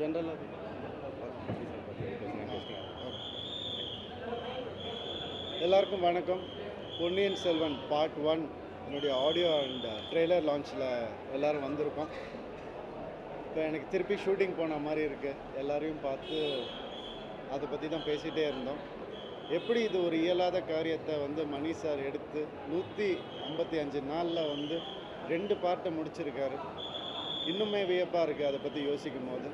ஜென்ரலாக எல்லாருக்கும் வணக்கம். பொன்னியின் செல்வன் பார்ட் ஒன் என்னுடைய ஆடியோ அண்ட் ட்ரெய்லர் லான்ச்சில் எல்லோரும் வந்திருக்கோம். இப்போ எனக்கு திருப்பி ஷூட்டிங் போன மாதிரி இருக்குது எல்லாரையும் பார்த்து அதை பற்றி தான் பேசிகிட்டே இருந்தோம். எப்படி இது ஒரு இயலாத காரியத்தை வந்து மணி சார் எடுத்து நூற்றி ஐம்பத்தி அஞ்சு நாளில் வந்து ரெண்டு பார்ட்டை முடிச்சிருக்காரு. இன்னுமே வியப்பாக இருக்குது அதை பற்றி யோசிக்கும் போது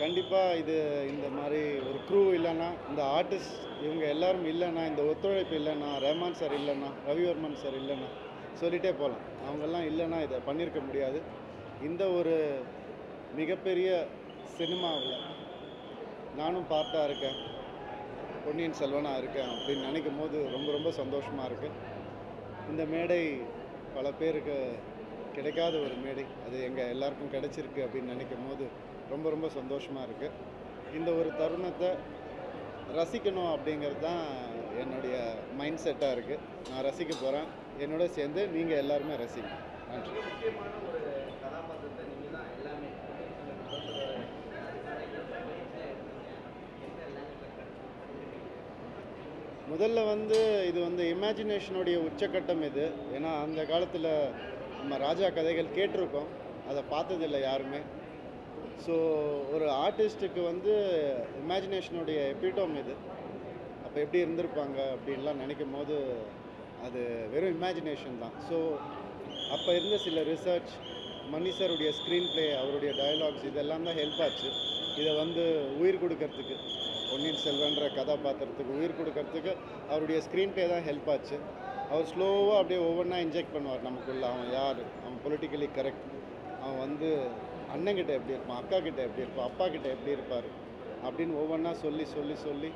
கண்டிப்பாக இது இந்த மாதிரி ஒரு க்ரூ இல்லைன்னா இந்த ஆர்டிஸ்ட் இவங்க எல்லாரும் இல்லைன்னா இந்த ஒத்துழைப்பு இல்லைன்னா ரஹ்மான் சார் இல்லைன்னா ரவிவர்மன் சார் இல்லைன்னா சொல்லிகிட்டே போகலாம் அவங்கெல்லாம் இல்லைன்னா இதை பண்ணியிருக்க முடியாது. இந்த ஒரு மிகப்பெரிய சினிமாவில் நானும் பார்ட்டாக இருக்கேன். பொன்னியின் செல்வனாக இருக்கேன் அப்படின்னு நினைக்கும் போது ரொம்ப ரொம்ப சந்தோஷமாக இருக்குது இந்த மேடை பல பேருக்கு கிடைக்காத ஒரு மேடை. அது எங்கள் எல்லாருக்கும் கிடைச்சிருக்கு அப்படின்னு நினைக்கும் போது ரொம்ப ரொம்ப சந்தோஷமாக இருக்குது இந்த ஒரு தருணத்தை ரசிக்கணும் அப்படிங்கிறது தான் என்னுடைய மைண்ட் செட்டாக இருக்குது நான் ரசிக்க போகிறேன் என்னோட சேர்ந்து நீங்கள் எல்லாருமே ரசிங்க. நன்றி. முதல்ல வந்து இது வந்து இமேஜினேஷனுடைய உச்சக்கட்டம் இது. ஏன்னா அந்த காலத்தில் நம்ம ராஜா கதைகள் கேட்டிருக்கோம். அதை பார்த்ததில்லை யாருமே. ஸோ ஒரு ஆர்டிஸ்ட்டுக்கு வந்து இமேஜினேஷனுடைய எபிட்டோம் இது. அப்போ எப்படி இருந்திருப்பாங்க அப்படின்லாம் நினைக்கும் போது அது வெறும் இமேஜினேஷன் தான். ஸோ அப்போ இருந்த சில ரிசர்ச் மணி சாருடைய ஸ்க்ரீன் பிளே அவருடைய டயலாக்ஸ் இதெல்லாம் தான் ஹெல்ப் ஆச்சு. இதை வந்து உயிர் கொடுக்கறதுக்கு பொன்னியின் செல்வன்ற கதாபாத்திரத்துக்கு உயிர் கொடுக்கறதுக்கு அவருடைய ஸ்க்ரீன் ப்ளே தான் ஹெல்ப் ஆச்சு. அவர் ஸ்லோவாக அப்படியே ஒவ்வொன்றா இன்ஜெக்ட் பண்ணுவார் நமக்குள்ளே. அவன் யார்? அவன் பொலிட்டிக்கலி கரெக்ட் அவன் வந்து அண்ணங்கிட்ட எப்படி இருப்பான் அக்கா கிட்ட எப்படி இருப்பான் அப்பா கிட்ட எப்படி இருப்பார் அப்படின்னு ஒவ்வொன்றா சொல்லி சொல்லி சொல்லி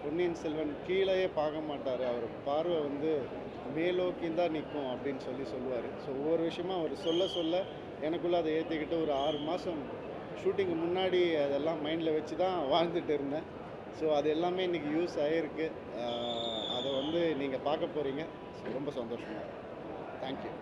பொன்னியின் செல்வன் கீழேயே பார்க்க மாட்டார். அவர் பார்வை வந்து மேலோக்கி தான் நிற்கும் அப்படின்னு சொல்லி சொல்லுவார். ஸோ ஒவ்வொரு விஷயமா அவர் சொல்ல சொல்ல எனக்குள்ளே அதை ஏற்றிக்கிட்டு ஒரு ஆறு மாதம் ஷூட்டிங்கு முன்னாடி அதெல்லாம் மைண்டில் வச்சு தான் வாழ்ந்துட்டு இருந்தேன். ஸோ அது எல்லாமே இன்றைக்கி யூஸ் ஆகிருக்கு அதை வந்து நீங்கள் பார்க்க போகிறீங்க ரொம்ப சந்தோஷமாக தேங்க்யூ